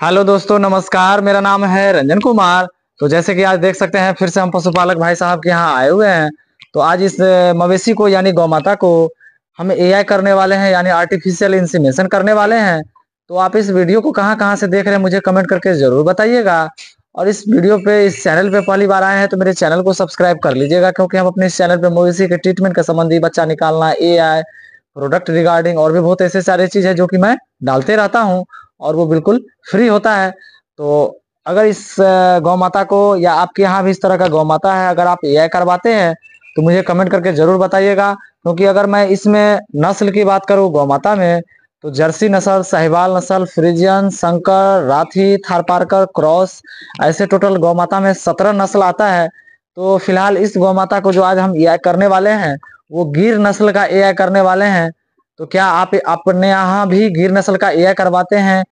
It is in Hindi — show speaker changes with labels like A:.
A: हेलो दोस्तों, नमस्कार। मेरा नाम है रंजन कुमार। तो जैसे कि आज देख सकते हैं, फिर से हम पशुपालक भाई साहब के यहाँ आए हुए हैं। तो आज इस मवेशी को, यानी गौ माता को, हम एआई करने वाले हैं, यानी आर्टिफिशियल इंसीमेशन करने वाले हैं। तो आप इस वीडियो को कहाँ कहाँ से देख रहे हैं, मुझे कमेंट करके ज़रूर बताइएगा। और इस वीडियो पे, इस चैनल पे पहली बार आए हैं तो मेरे चैनल को सब्सक्राइब कर लीजिएगा, क्योंकि हम अपने इस चैनल पे मवेशी के ट्रीटमेंट के संबंधी बच्चा निकालना एआई प्रोडक्ट रिगार्डिंग और भी बहुत ऐसे सारे चीज़ है जो कि मैं डालते रहता हूँ। और वो बिल्कुल फ्री होता है। तो अगर इस गौ माता को या आपके यहाँ भी इस तरह का गौ माता है, अगर आप एआई करवाते हैं तो मुझे कमेंट करके ज़रूर बताइएगा। क्योंकि अगर मैं इसमें नस्ल की बात करूँ गौ माता में तो जर्सी नस्ल, साहिवाल नस्ल, फ्रिजियन, शंकर राथी थारपारकर क्रॉस, ऐसे टोटल गौ माता में सत्रह नस्ल आता है। तो फ़िलहाल इस गौ माता को जो आज हम एआई करने वाले हैं, वो गिर नस्ल का एआई करने वाले हैं। तो क्या आप अपने यहाँ भी गिर नस्ल का एआई करवाते हैं?